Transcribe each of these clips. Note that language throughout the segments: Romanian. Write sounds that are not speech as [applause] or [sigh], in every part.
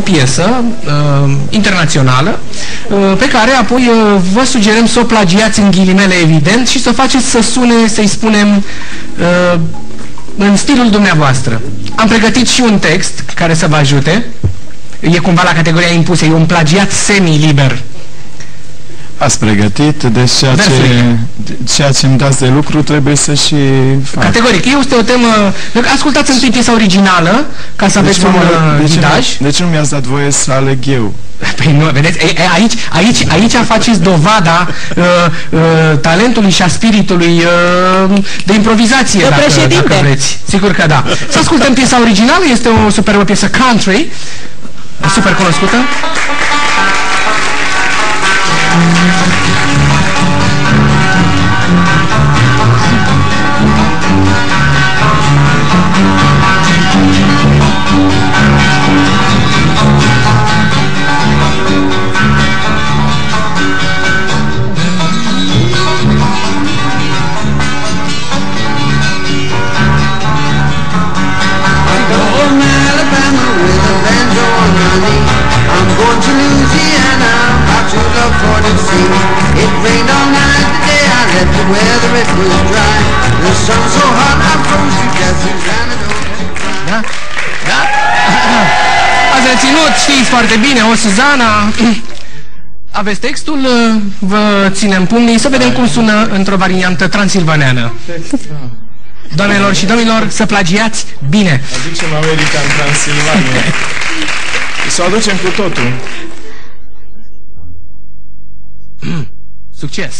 o piesă uh, internațională uh, pe care apoi uh, vă sugerăm să o plagiați în ghilimele evident și să o faceți să sune, să-i spunem, uh, în stilul dumneavoastră. Am pregătit și un text care să vă ajute. E cumva la categoria impusă, e un plagiat semi-liber. Ați pregătit, deci ceea ce, ceea ce îmi dați de lucru trebuie să și fac. Categoric. Este o temă... Ascultați întâi piesa originală, ca să aveți un de ce, ghidaj. nu, de ce nu mi-ați dat voie să aleg eu? Păi nu, vedeți, e, e, aici, aici, aici faceți dovada uh, uh, talentului și a spiritului uh, de improvizație, De dacă, președinte. dacă vreți. Sigur că da. Să ascultăm piesa originală, este o superbă piesă country, super cunoscută. Today, I left the weather, it was dry. The sun's so hot, I froze to death, Susanna, don't you cry. Da? Da? [clears throat] Ați reținut, știți foarte bine, o Suzana. [clears throat] Aveți textul, vă ținem pumnii, să vedem cum sună într-o variantă transilvaneană. [laughs] Doamnelor și domnilor, să plagiați bine. Aducem America în Transilvania. [laughs] Să o aducem cu totul. [clears throat] Succes!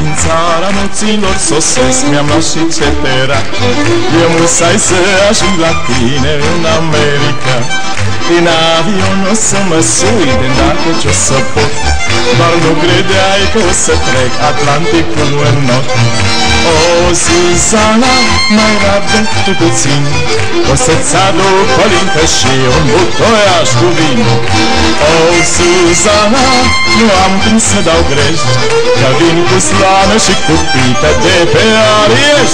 Din țara noților sosesc, mi-am luat și cetera. Eu musai să ajung la tine în America Din avion o să mă sui de dacă ce-o să pot. Doar nu credeai că o să trec Atlanticul în nord O, Suzana, mai rabdă tu puțin. O să-ți aduc o lincă și un butoiaș cu vin. O, Suzana, nu am cum să dau greș Că vin cu slană și cu pită de pe Arieș